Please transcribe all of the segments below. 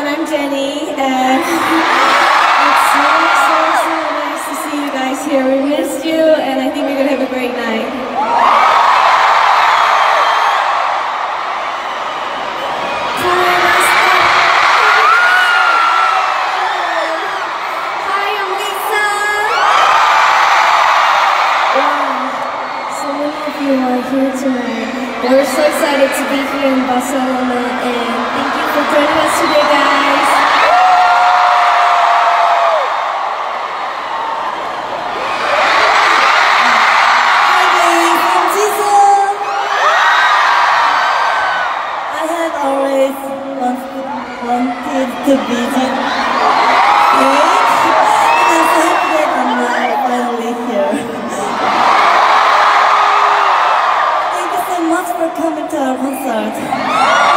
everyone, I'm Jennie, and it's so, so, so nice to see you guys here. We missed you, and I think we're going to have a great night. Wow, so you are here tonight. We're so excited to be here in Barcelona, and thank you for joining us today, guys. Want, wanted to visit and I'm so that I'm finally here. Thank you so much for coming to our concert.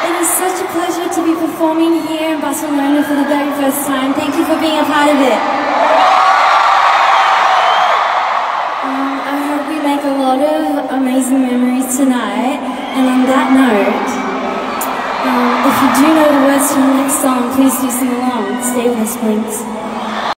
It is such a pleasure to be performing here in Barcelona for the very first time. Thank you for being a part of it. Um, I hope we make a lot of amazing memories tonight. And on that note, um, if you do know the words to the next song, please do sing along. Stay with us, please.